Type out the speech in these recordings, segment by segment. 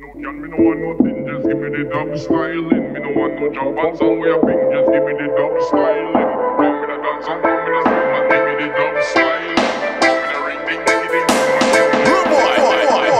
me no want nothing, just give me the dub styling. Me no want no jump on song where I just give me the dub styling. Me the and come me the give me the dub styling.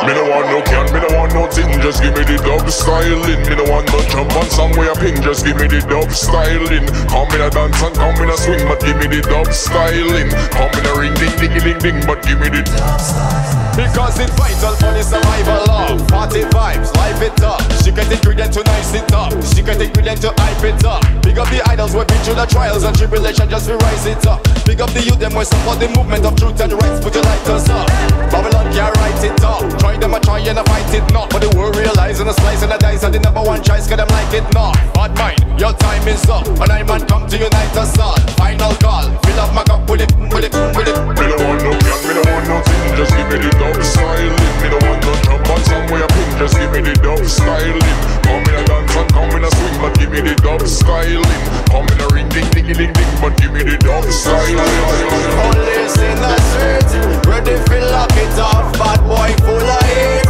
Me no want no me no nothing, just give me the dub styling. Me no want no jump on song where I ping, just give me the dub styling. Come in a dance and come in a swing, but give me the dub styling. Come in a ring, ding, ding, ding, ding, but give me the dub styling. Because it's vital for the survival of Party vibes, life it up. She can take ingredient to nice it up. She can take ingredient to hype it up. Big up the idols we've been through the trials and tribulation just to rise it up. Big up the youth them we support the movement of truth and rights. Put your lighters up. Babylon can't write it up. Try them a try and a fight it not. But the world realizing a slice and a dice are the number one choice cause them like it not. Bad mind, your time is up. And I man come to unite us all. Final call, fill up my cup with it, with it, with it. Me don't want no can, me don't want nothing Just give me the dub styling Me don't want no jump on somewhere pink. Just give me the dub styling Come in a dance and come in a swing But give me the dub styling Come in a ring ding ding ding ding But give me the dub styling Police in the street Ready for lock it off Bad boy full of hate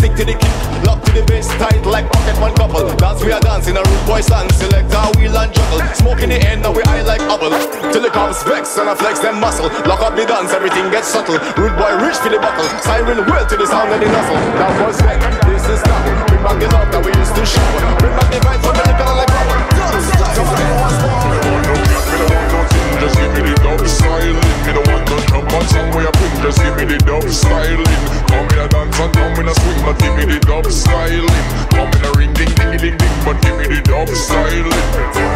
stick to the kick. Lock to the bass tight like pocket one couple. Dance we are dancing a rude boy stand Select our wheel and juggle. Smoke in the air now we eye like bubble Till the cops vex and I flex them muscle. Lock up the dance, everything gets subtle. Rude boy reach for the buckle. Siren whirl to the sound of the nuzzle That was back, this is now Bring back the love that we used to show Bring back the vibe from the liquor like rubber. Somebody wants more. Me don't want no can, me don't want nothing. Just give me the dub styling Me don't want no jump on somewhere Just give me the dub styling Come dance and come in a swing But give me the dub styling. Come in a ring ding ding ding ding But give me the dub styling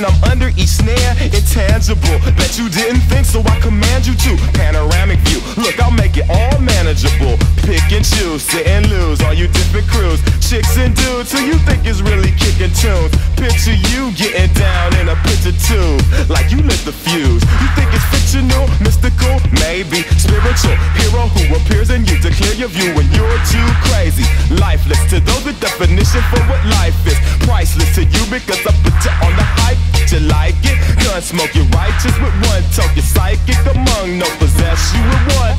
and I'm under each snare. Intangible. Bet you didn't think so I command you to. Panoramic view. Look, I'll make it all manageable. Pick and choose, sit and lose. All you different crews, chicks and dudes who you think is really kicking tunes. Picture you getting down in a picture tube. Like you lit the fuse. You think it's fictional, mystical, maybe spiritual hero who appears in you to clear your view when you're too crazy. Lifeless to those with definition for what life is. Priceless to you because I put you on the you like it. Gun smoke, you're righteous with one toke. You're psychic among no possess you with one.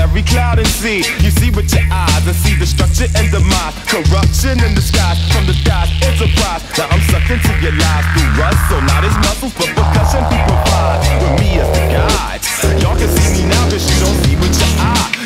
Every cloud and sea, you see with your eyes and see destruction and demise. Corruption in the disguise from the skies, enterprise. Now I'm sucked into your lies through rust, so not as muscles, but percussion people provides. With me as the guide, y'all can see me now, cause you don't see with your eye.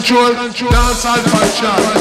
control, dancehall by chance.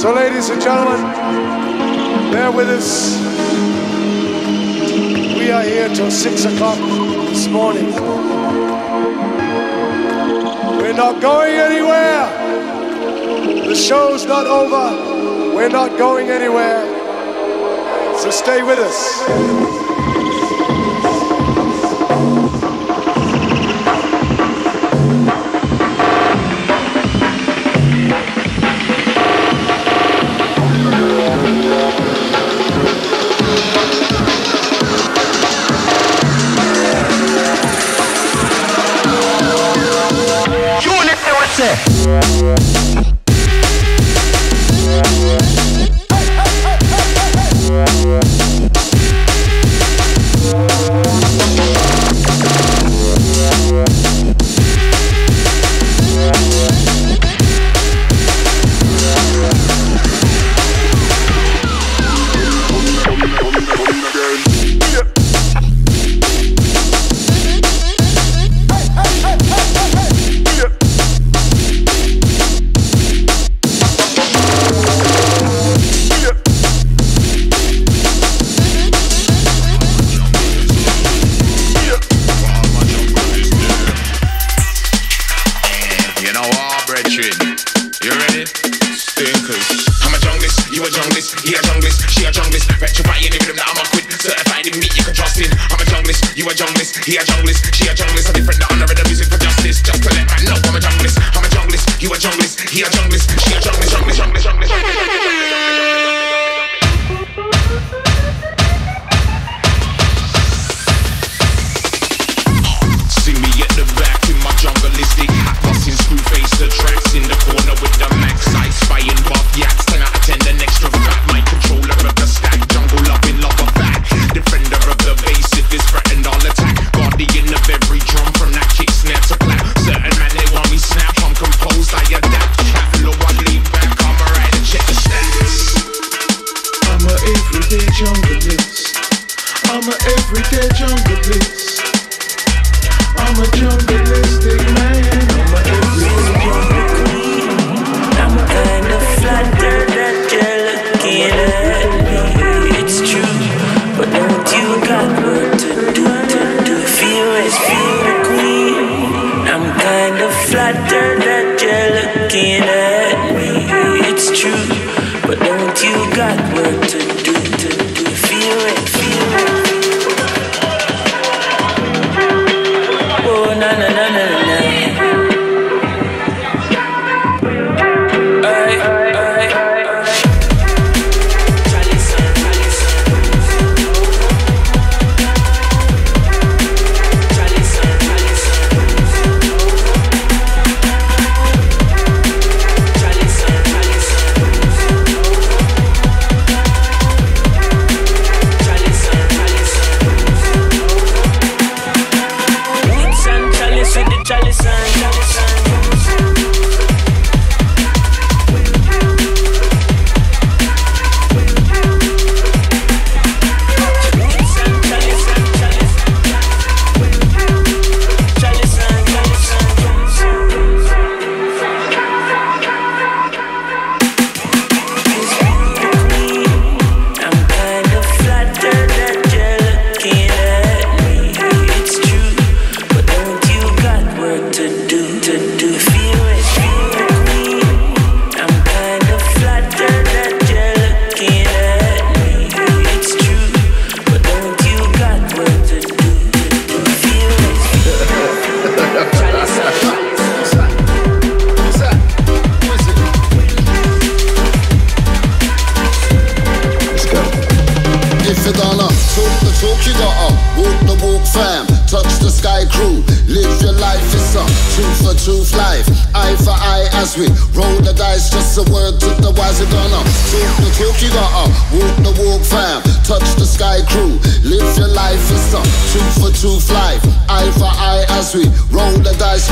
So, ladies and gentlemen, bear with us. We are here till six o'clock this morning. We're not going anywhere. The show's not over. We're not going anywhere. So stay with us.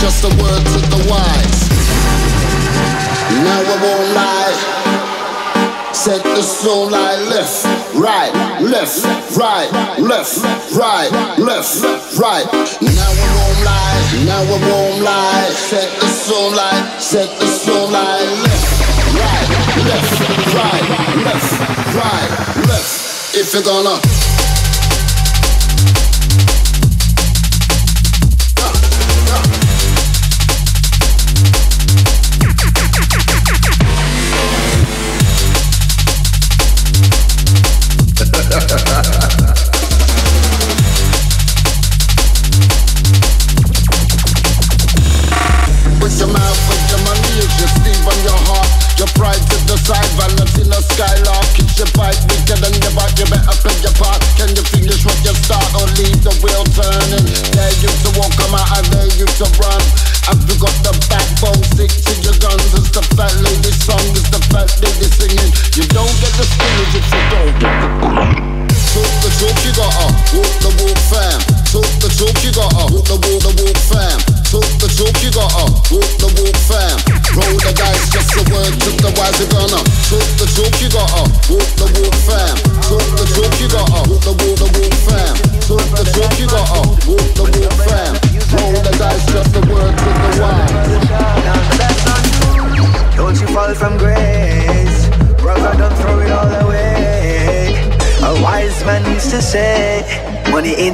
just a word to the wise. Now I won't lie. Set the soul I left, right, left, right, left, right, left, right. Now I won't lie, now I won't lie. Set the soul I, set the soul I left, right, left, right, left, right, left. If you're gonna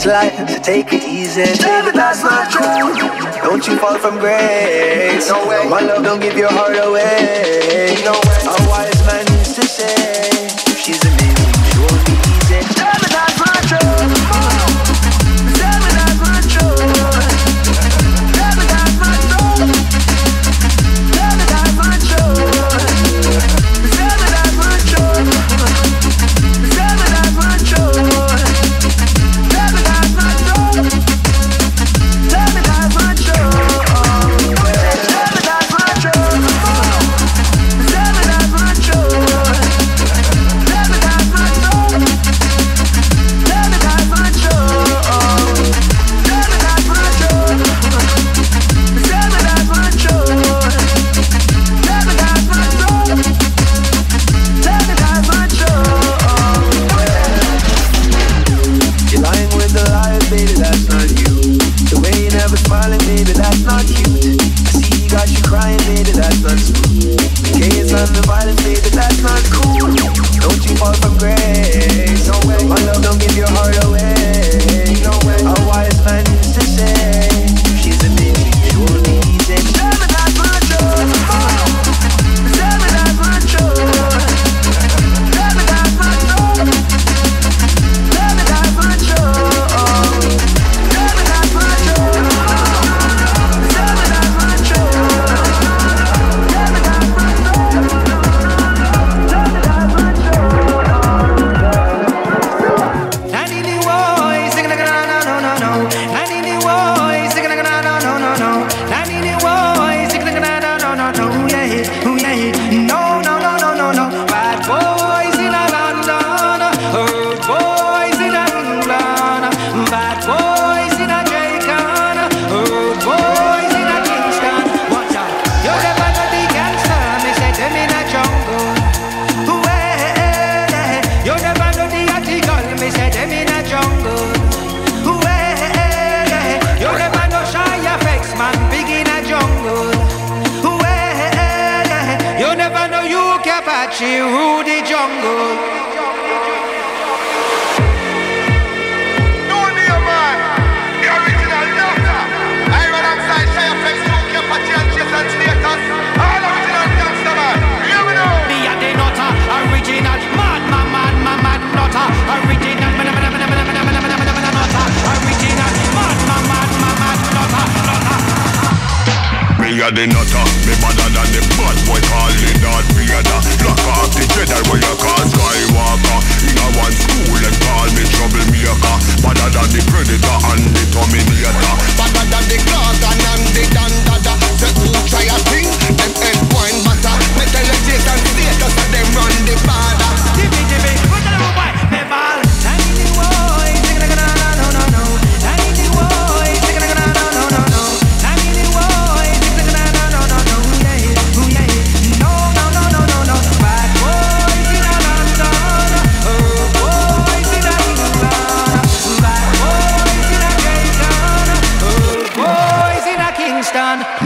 life, so take it easy. Baby, that's not true. Don't you fall from grace. No way. My love, don't give your heart away. No way. A wise man a the nutter. Me badder than the bad boy call calling Darth Vader. Block off the Jedi where you call Skywalker. In a one school and call me troublemaker. Badder than the Predator and the Terminator. Badder than the Gorgon and the Dandada. So who try a thing, them head point butter Me tell the Jason Status and them run the border Jimmy, Jimmy, what the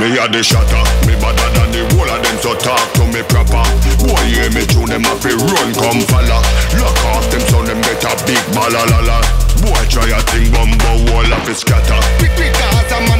me a the shatter. Me better than the whole of them so talk to me proper. Boy hear me tune them up, run come falla Lock off them so them get a big balla la la Boy try a thing bumbo wall of his scatter. Because a man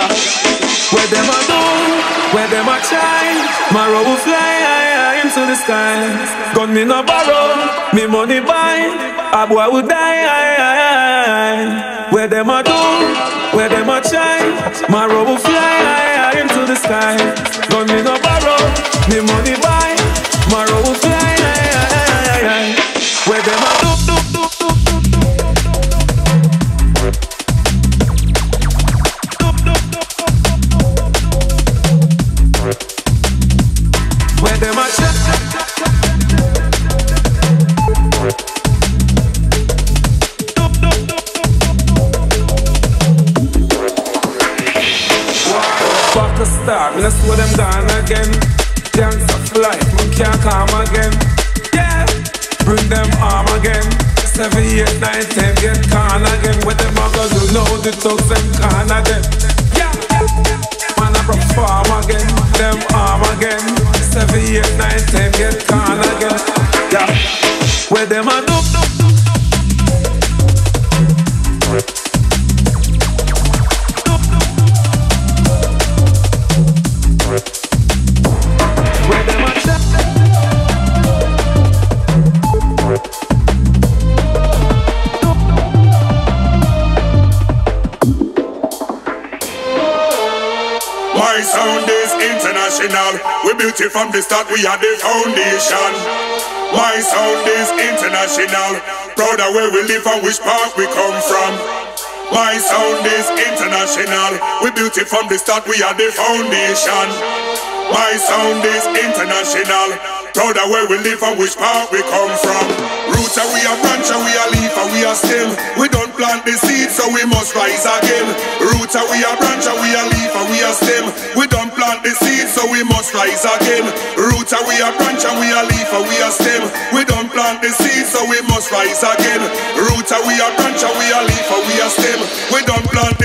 yeah. Where them a do, where them a try, my road will fly high, into the sky. Gun me no borrow, me money buy, a boy will die. Where them a do, where them a try, my road will fly high into the sky. Gun me no borrow, me money buy, my road will Eight, nine, ten, get con again. With them go do know the thugs them con again. Yeah, man I perform again. Them arm again. Seven, eight, nine, ten, get con again. Yeah, where them a do? Where international. We built it from the start, we are the foundation. My sound is international. Proud of where we live and which part we come from. My sound is international. We built it from the start, we are the foundation. My sound is international. Proud of where we live and which part we come from. Roots are we are branch and we are leaf and we are stem. We don't plant the seed, so we must rise again. Roots are we are branch and we are leaf and we are stem. We don't plant the seed, so we must rise again. Roots are we are branch and we are leaf and we are stem. We don't plant the seed, so we must rise again. Roots are we are branch and we are leaf and we are stem. We don't plant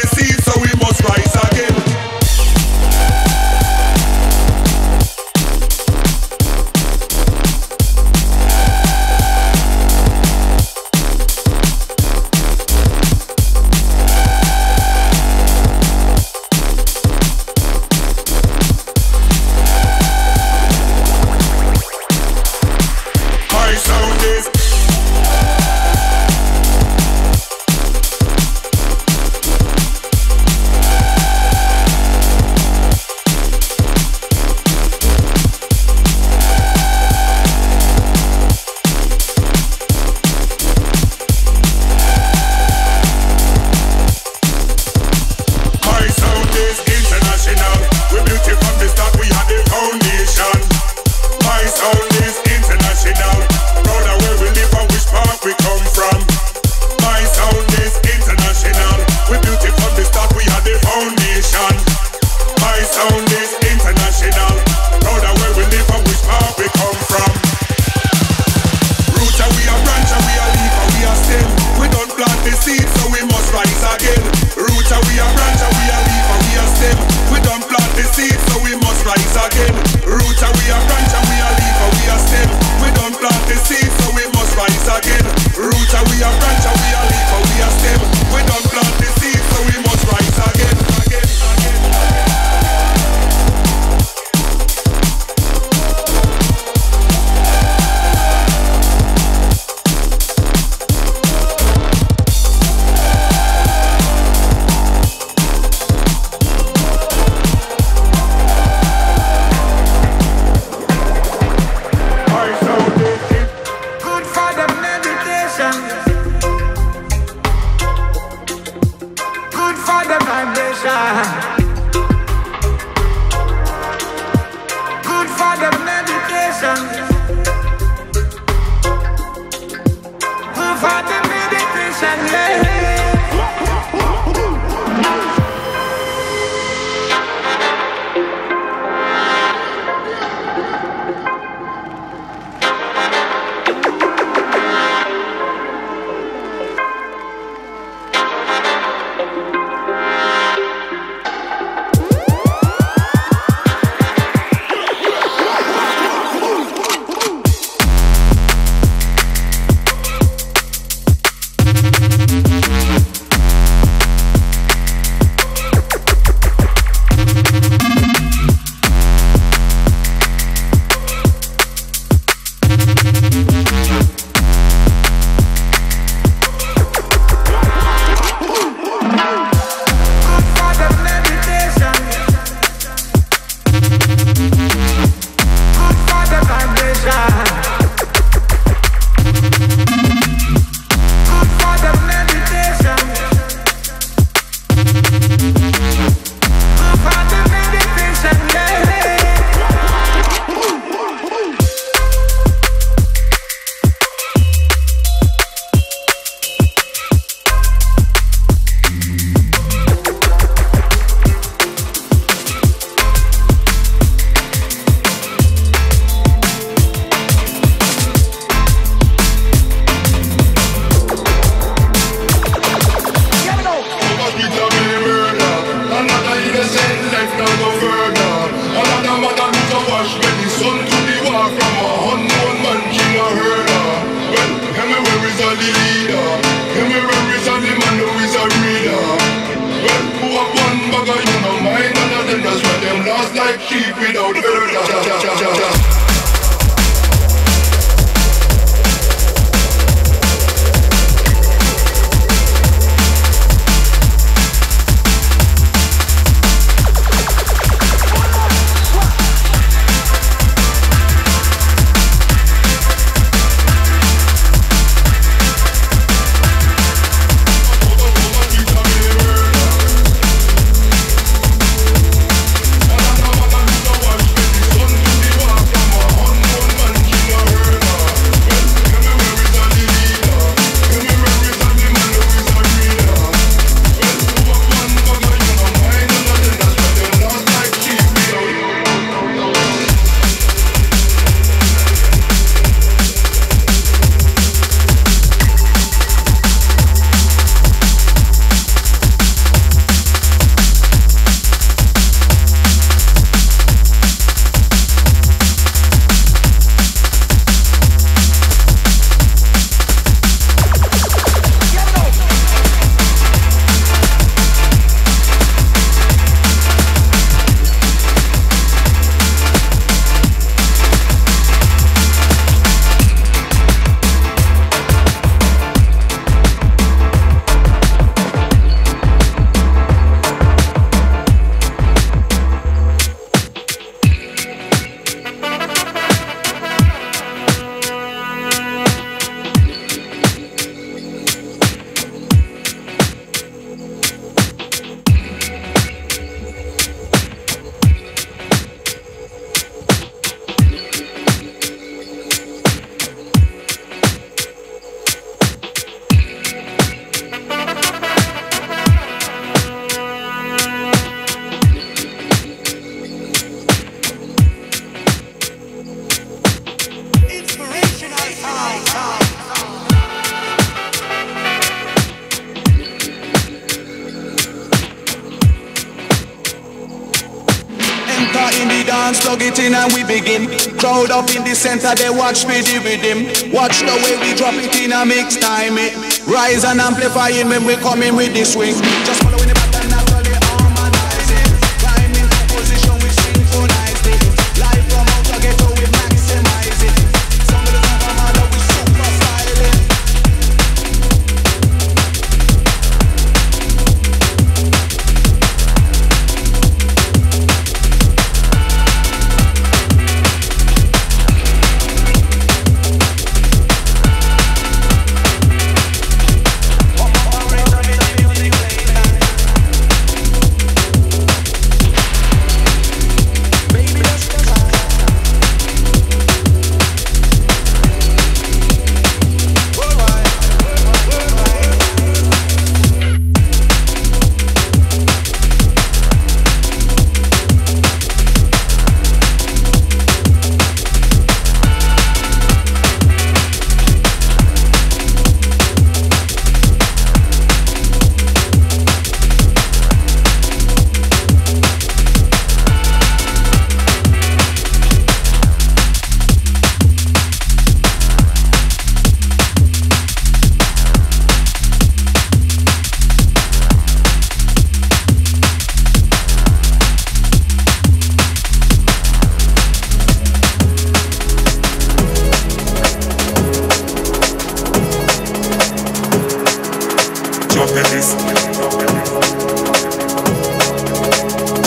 Crowd up in the center, they watch me the rhythm. Watch the way we drop it in a mix time. It rise and amplifying when we come in with the swing. Just In.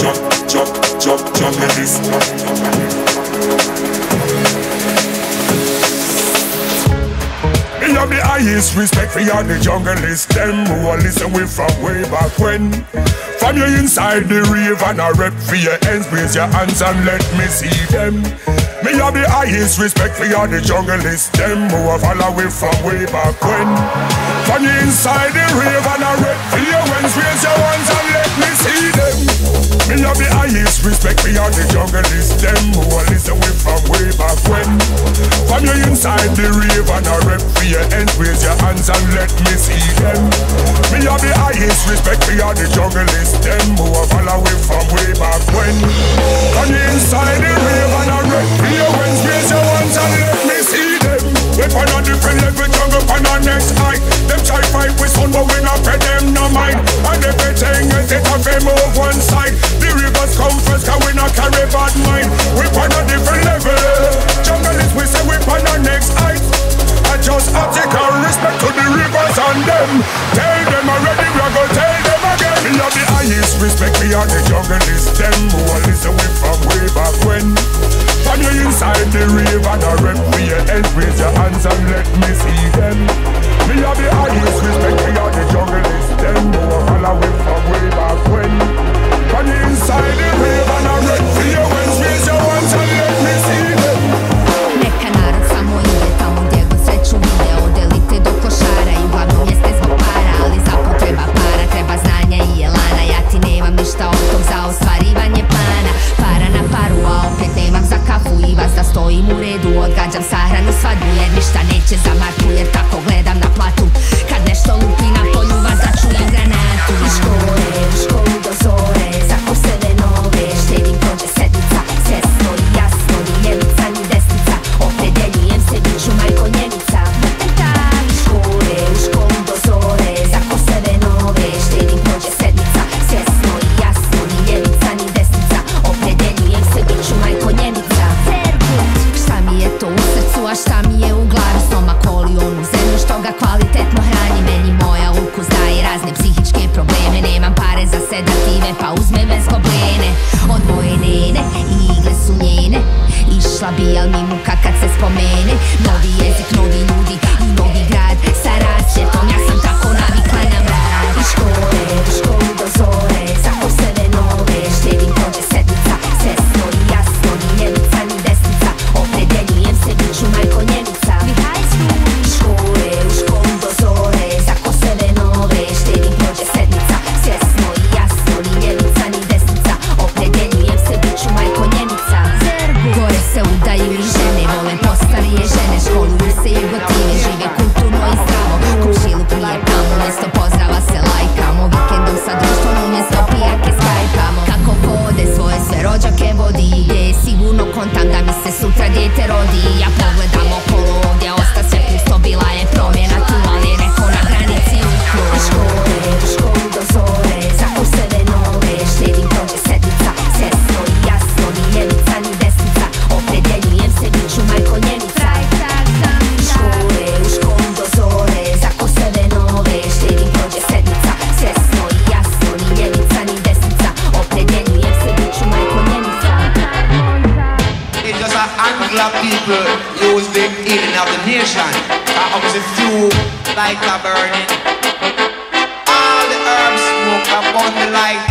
Jump, jump, jump, jump this. Me have the highest respect for all the junglist Them who are listen we from way back when? From you inside the rave and a rep for your ends Raise your hands and let me see them. Me have the highest respect for all the junglist Them who are follow we from way back when From you inside the rave and a rep for your ends Raise your hands and let me see them. Me have the highest respect all the junglist Them who are listen we from way back when. From From you inside the rave and a rep for your end Raise your hands and let me see them. Me have the highest respect all the junglist Them who have follow we from way back when. From you inside the rave and a rep for your ends Raise your hands and let me see them We on a different level jungle on our next height Them try fight with sun but we not pay them no mind. And everything is it have them move one side. The rivers come first cause we not carry bad mind. We on a different level. Junglist we say we on our next height. I just article respect to the rivers and them. Tell them already we are gonna tell them again. Me have the highest respect me and the junglist Them who are listen we from way back when From you inside the a rep for your head Raise your hands and let me see them. Me have the highest respect me and the junglist Them. Who are follow we from way back when. From you inside the a rep for your hands Raise your hands and let me see odgađam sahranu svadbu Jer ništa neće za marku, jer tako gledam na platu smoke upon the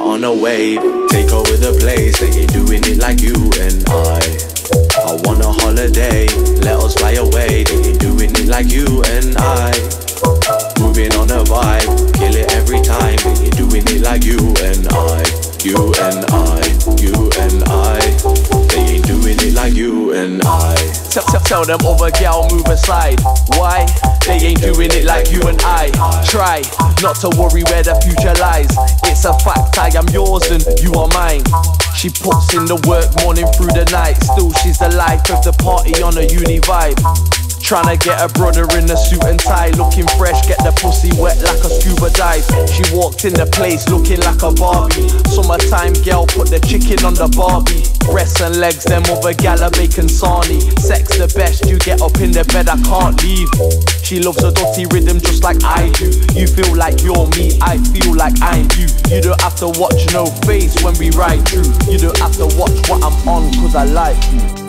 On a wave, take over the place. They ain't doing it like you and I. I want a holiday, let us fly away. They ain't doing it like you and I. Moving on a vibe, kill it every time. Ain't doing it like you and I. You and I, you and I. They ain't doing it like you and I. Tell, tell, tell them other gal move aside. Why? They ain't doing it like you and I. Try not to worry where the future lies. It's a fact, I am yours and you are mine. She puts in the work morning through the night. Still, she's the life of the party on a uni vibe. Tryna get a brother in a suit and tie, looking fresh, get the pussy wet like a scuba dive. She walked in the place looking like a Barbie. Summertime girl put the chicken on the Barbie. Breasts and legs, them other gal are bacon sarnie. Sex the best, you get up in the bed, I can't leave. She loves a dirty rhythm just like I do. You feel like you're me, I feel like I'm you. You don't have to watch no face when we ride through. You don't have to watch what I'm on, cause I like you.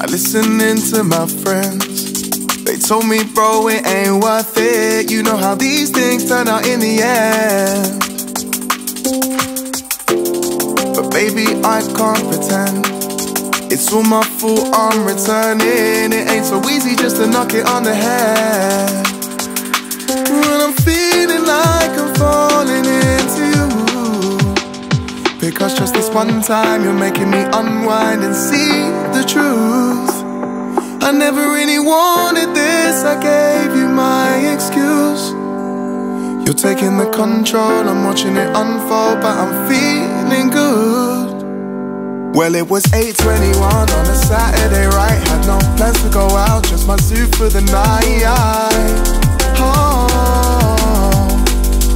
Try listening to my friends. They told me, bro, it ain't worth it. You know how these things turn out in the end. But baby, I can't pretend. It's all my fault, I'm returning. It ain't so easy just to knock it on the head. When I'm feeling like I'm falling into you. Because just this one time you're making me unwind and see the truth. I never really wanted this, I gave you my excuse You're taking the control, I'm watching it unfold But I'm feeling good Well it was 8.21 on a Saturday, right? Had no plans to go out, just my suit for the night Oh,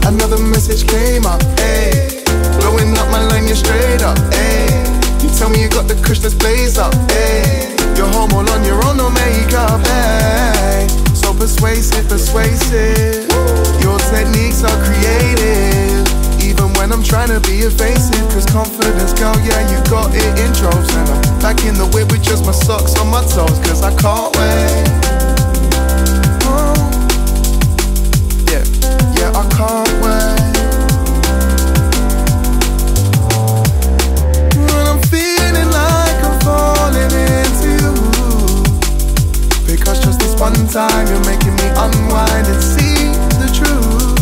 another message came up, Hey. Blowing up my line, you straight up, Hey. You tell me you got the kush that's blaze up, Hey. You're home all on your own, no makeup. So persuasive, persuasive. Your techniques are creative. Even when I'm trying to be evasive, cause confidence, girl, yeah, you got it in droves. And I'm back in the way with just my socks on my toes, cause I can't wait. Oh. Yeah, yeah, I can't wait. Time you're making me unwind and see the truth.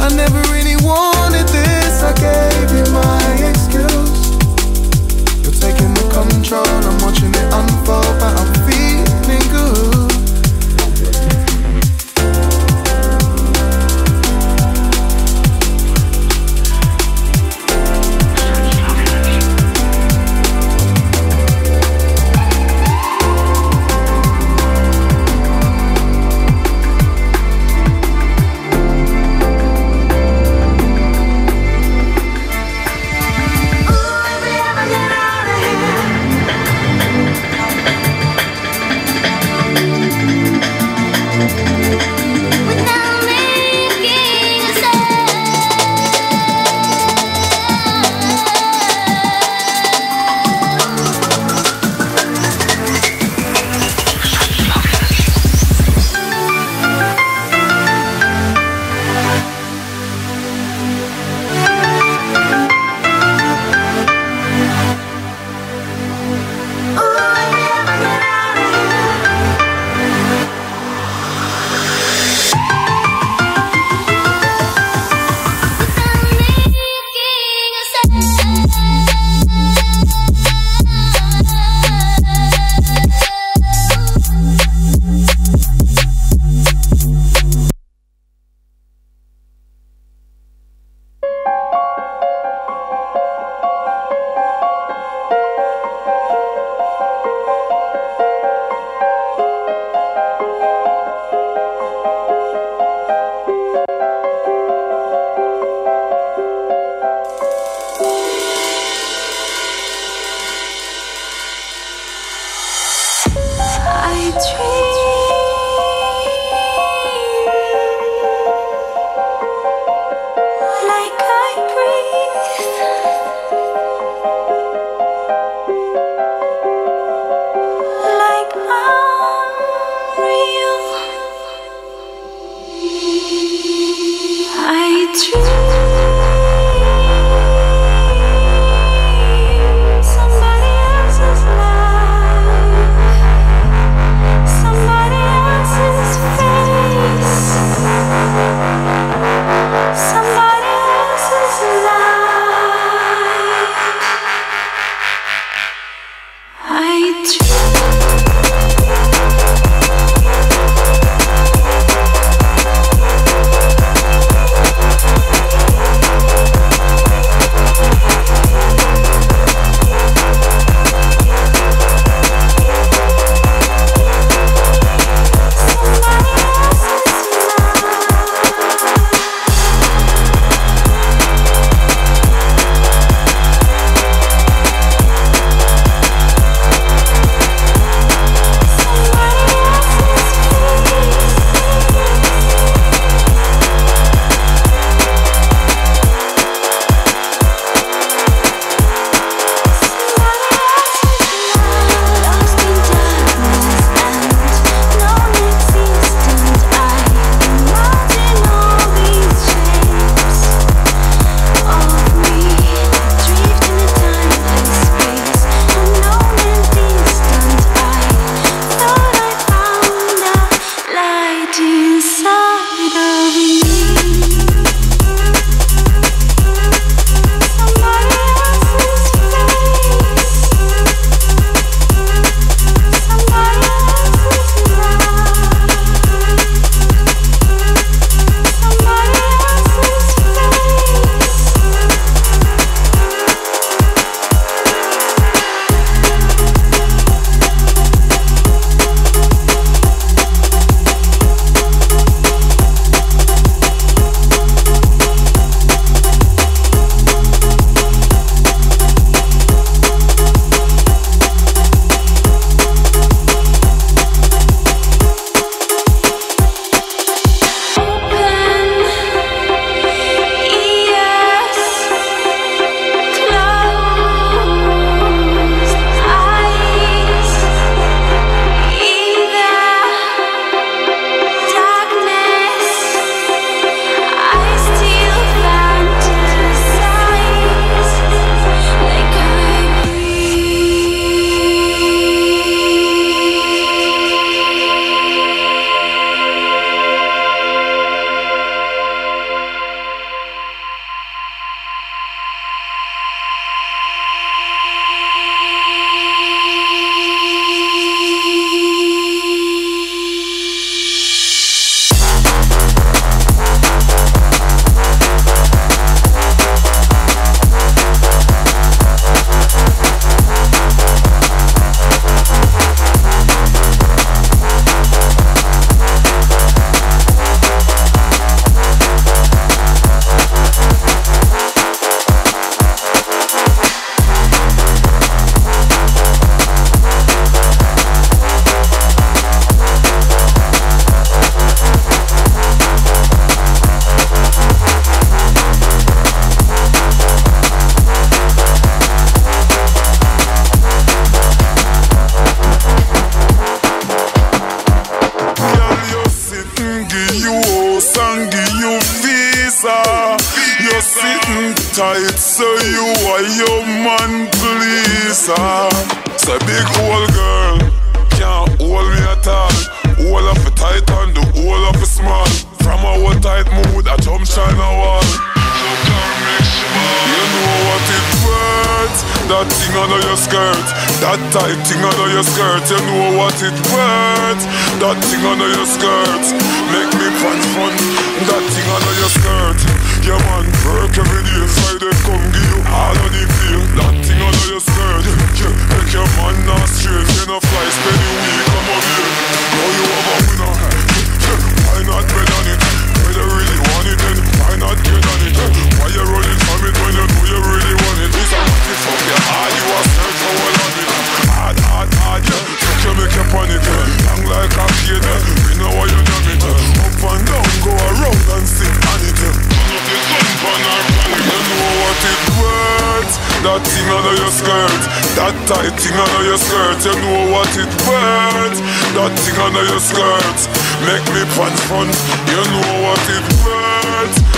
I never really wanted this, I gave you my excuse. You're taking the control, I'm watching it unfold, but I'm feeling good.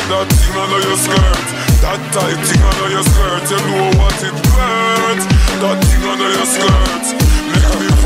that thing under your skirt. That tight thing under your skirt. You know what it hurts. That thing under your skirt. Make me